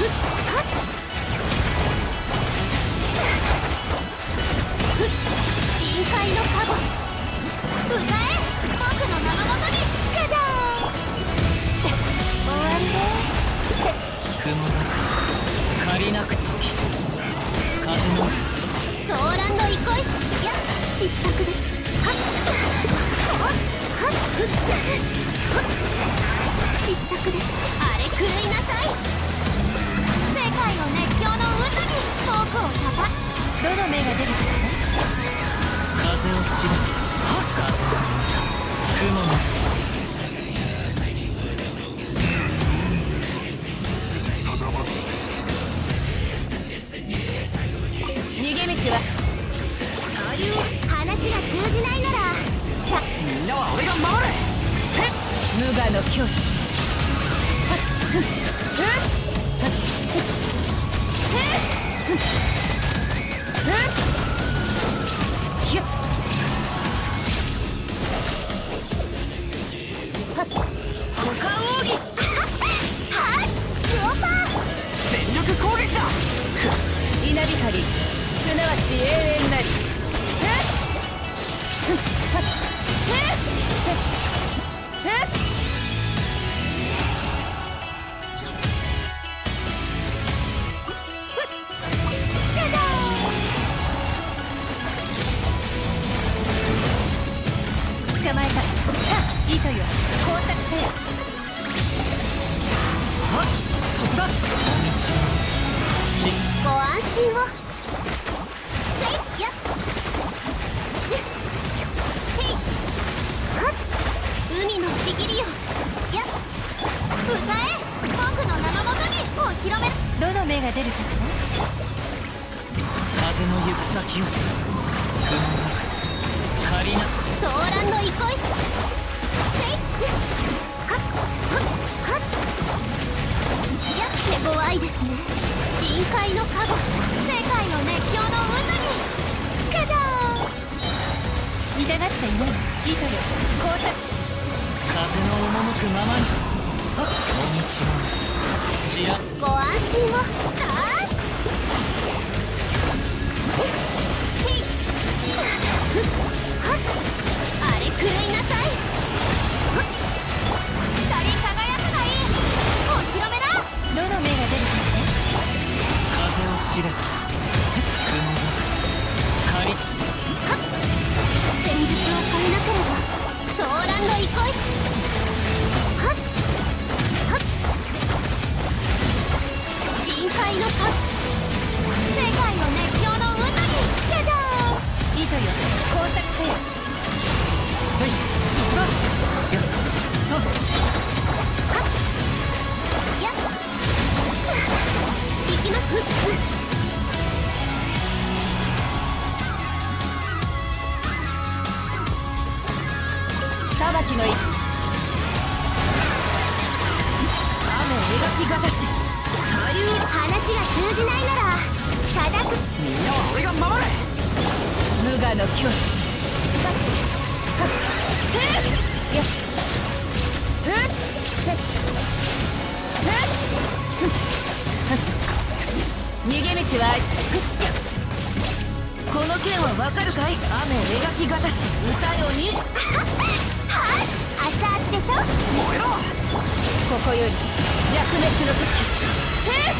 深海のカゴ歌え僕の名のもとにガジャーン終わりね雲が借りなく時風のソーランド憩いや失策ですはっはっはっふっはっ失策ですあれ狂いなさい。熱狂の渦に遠くをたたどの目が出るかしら風をしばく風の雲の逃げ道はそういう話が通じないならみんなは俺が守れ無我の境地世界の熱狂の渦に。ガジャーン。痛がっいない風の赴くままに。もみちば散らご安心を。あーのい雨描きがたし話が通じないならただく。みんなは俺が守れ無我の境地はっ。はっ。ふっ。よしふっ。逃げ道はこの剣はわかるかい雨描きがたし歌よにしはい熱々でしょ？燃えろ！ここより弱滅の時せっ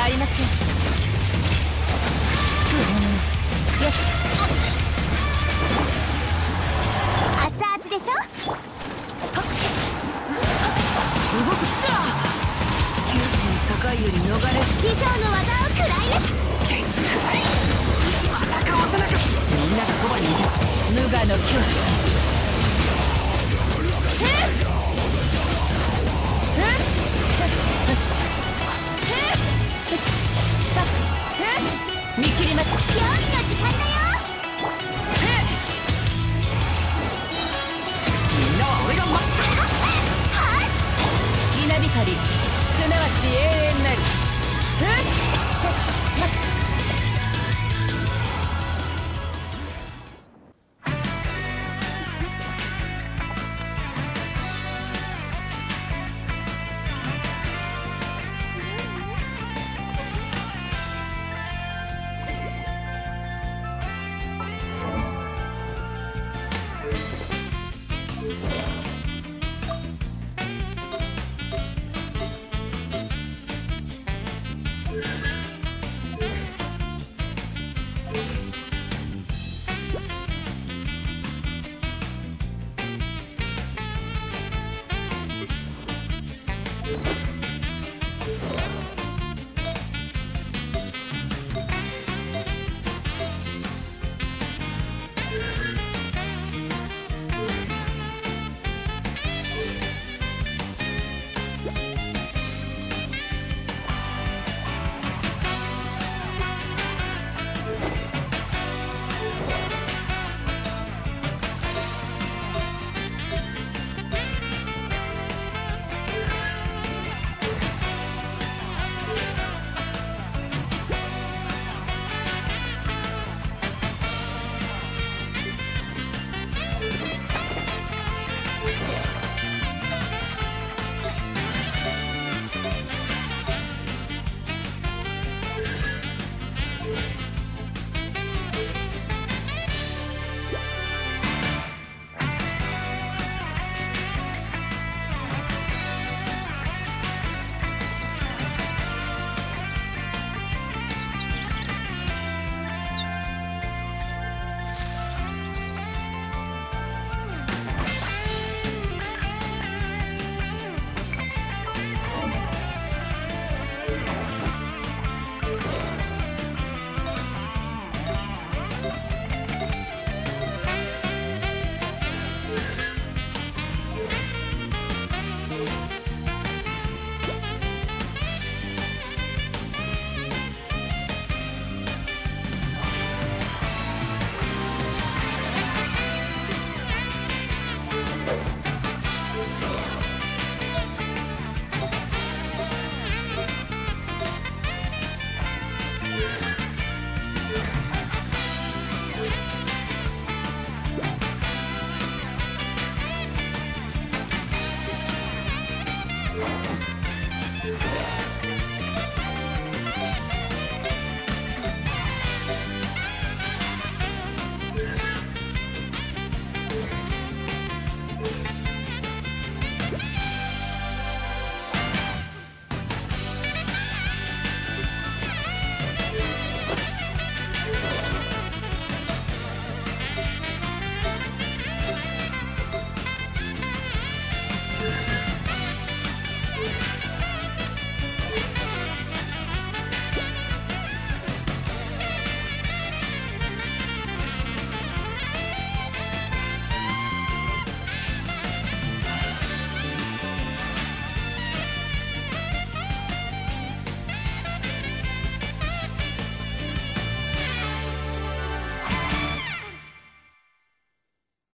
はありません。熱々でしょ？動く九州境より逃れ。師匠の技を食らいな。みんながそばにいる。無我の恐怖